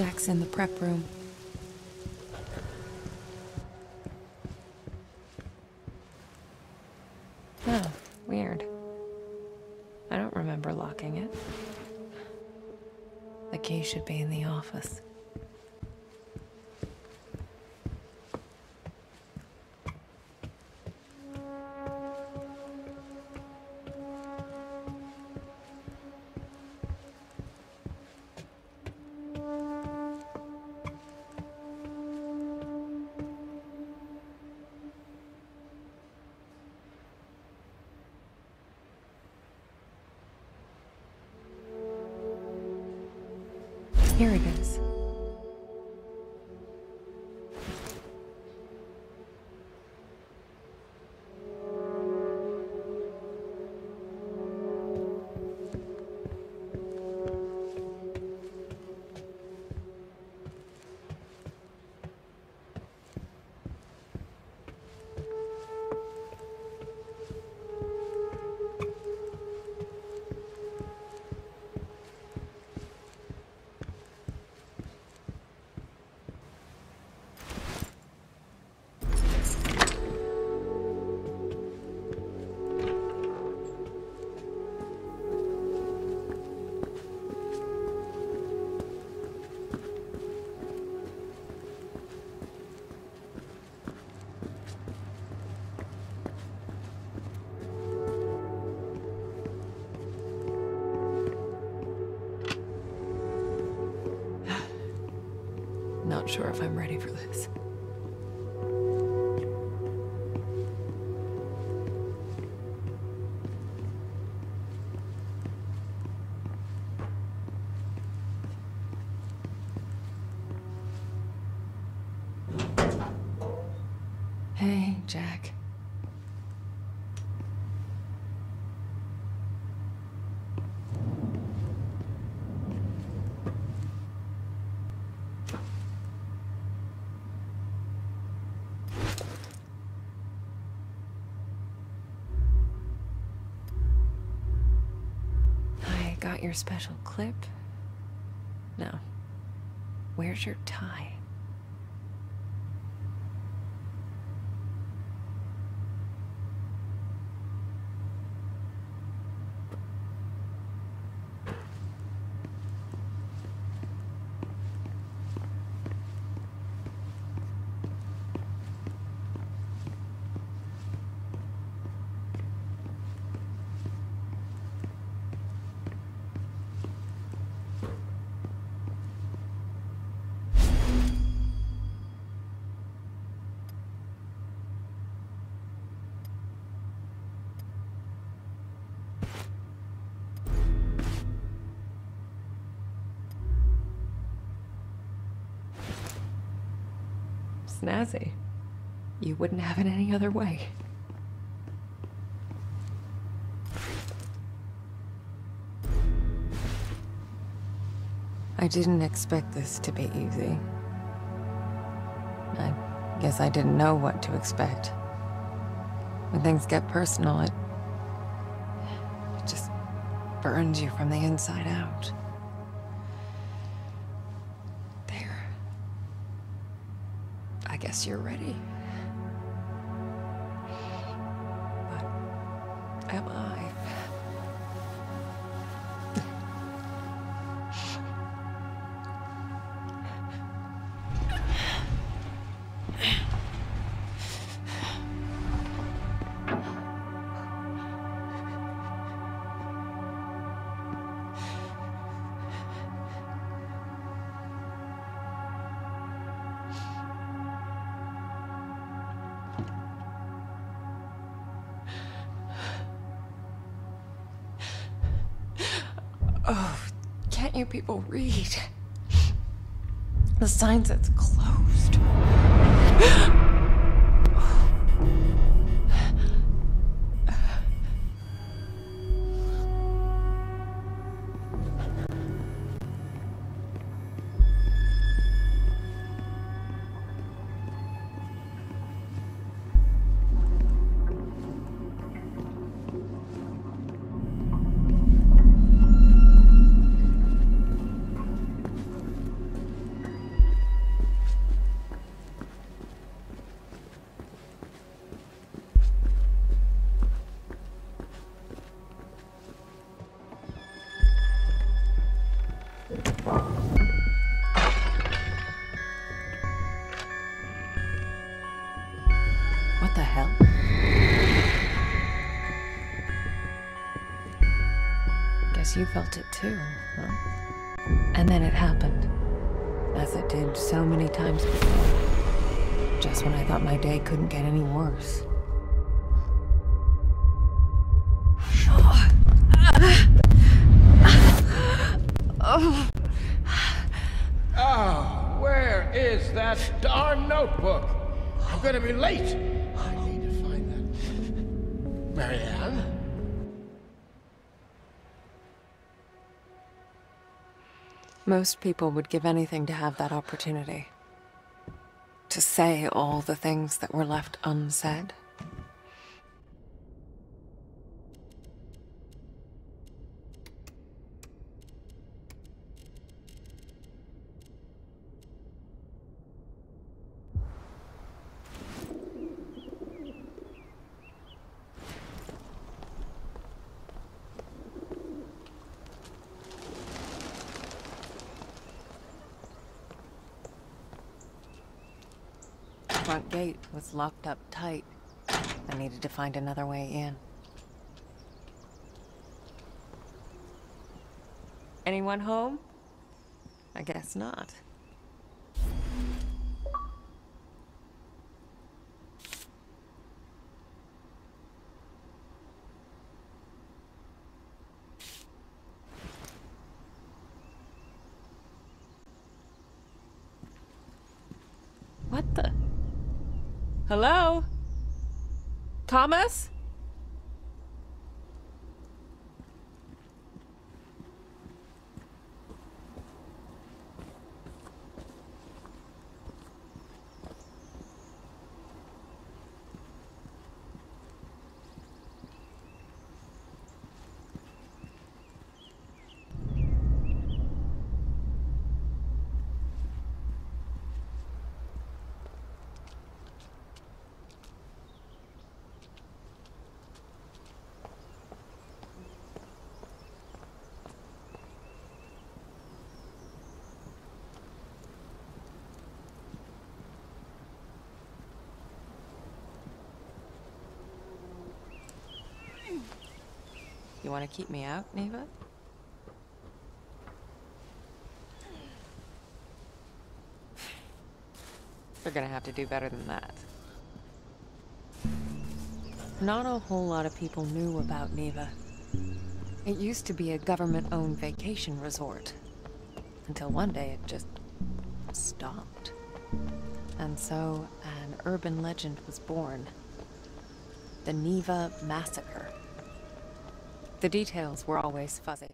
Jack's in the prep room. Oh, weird. I don't remember locking it. The key should be in the office. Here it is. Sure if I'm ready for this. Hey, Jack. I got your special clip. No. Where's your tie? Snazzy. You wouldn't have it any other way. I didn't expect this to be easy. I guess I didn't know what to expect. When things get personal, it, it just burns you from the inside out. Guess you're ready. But am I? can't you people read? The sign says closed. What the hell? Guess you felt it too, huh? And then it happened. As it did so many times before. Just when I thought my day couldn't get any worse. Oh. Ah, where is that darn notebook? I'm gonna be late. I need to find that. Marianne? Most people would give anything to have that opportunity. To say all the things that were left unsaid. Front gate was locked up tight. I needed to find another way in. Anyone home? I guess not. What the? Hello? Thomas? You want to keep me out, Niwa? You're gonna have to do better than that. Not a whole lot of people knew about Niwa. It used to be a government-owned vacation resort. Until one day it just stopped. And so an urban legend was born. The Niwa Massacre. The details were always fuzzy.